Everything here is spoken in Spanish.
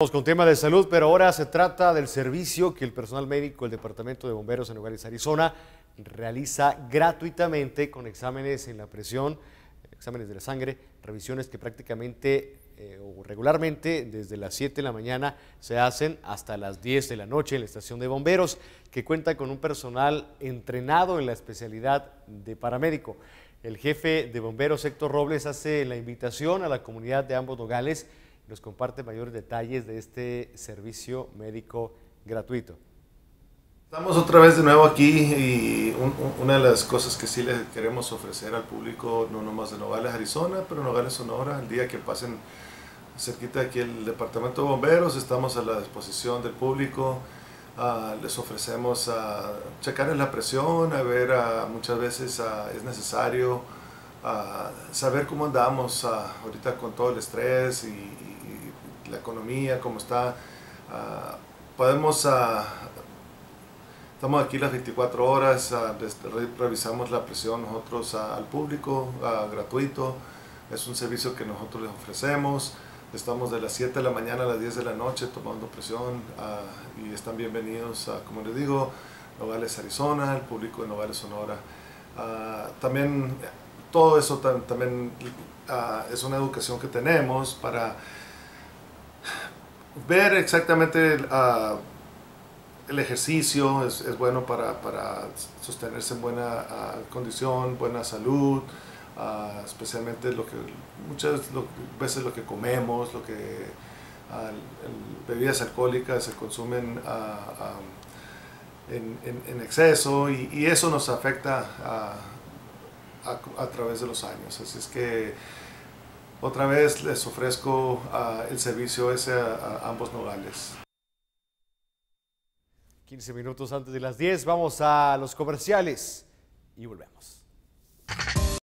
Con tema de salud, pero ahora se trata del servicio que el personal médico del Departamento de Bomberos en Nogales, Arizona, realiza gratuitamente con exámenes en la presión, exámenes de la sangre, revisiones que prácticamente eh, o regularmente desde las 7 de la mañana se hacen hasta las 10 de la noche en la estación de bomberos, que cuenta con un personal entrenado en la especialidad de paramédico. El jefe de bomberos, Héctor Robles, hace la invitación a la comunidad de ambos nogales nos comparte mayores detalles de este servicio médico gratuito. Estamos otra vez de nuevo aquí y una de las cosas que sí le queremos ofrecer al público, no nomás de Nogales, Arizona, pero Nogales, Sonora, el día que pasen cerquita aquí el departamento de bomberos, estamos a la disposición del público, ah, les ofrecemos a uh, checar la presión, a ver, uh, muchas veces es necesario saber cómo andamos ahorita con todo el estrés y, la economía, cómo está. podemos, estamos aquí las 24 horas, revisamos la presión nosotros al público, gratuito, es un servicio que nosotros les ofrecemos. Estamos de las 7 de la mañana a las 10 de la noche tomando presión ah, y están bienvenidos, como les digo, Nogales, Arizona, el público de Nogales, Sonora. Ah, también todo eso también ah, es una educación que tenemos para ver exactamente el ejercicio, es, es bueno para, para, sostenerse en buena condición, buena salud. Ah, especialmente lo que muchas veces lo que comemos, lo que bebidas alcohólicas se consumen ah, en, exceso y, eso nos afecta a, través de los años. Así es que otra vez les ofrezco el servicio ese a, ambos nogales. 15 minutos antes de las 10 vamos a los comerciales y volvemos.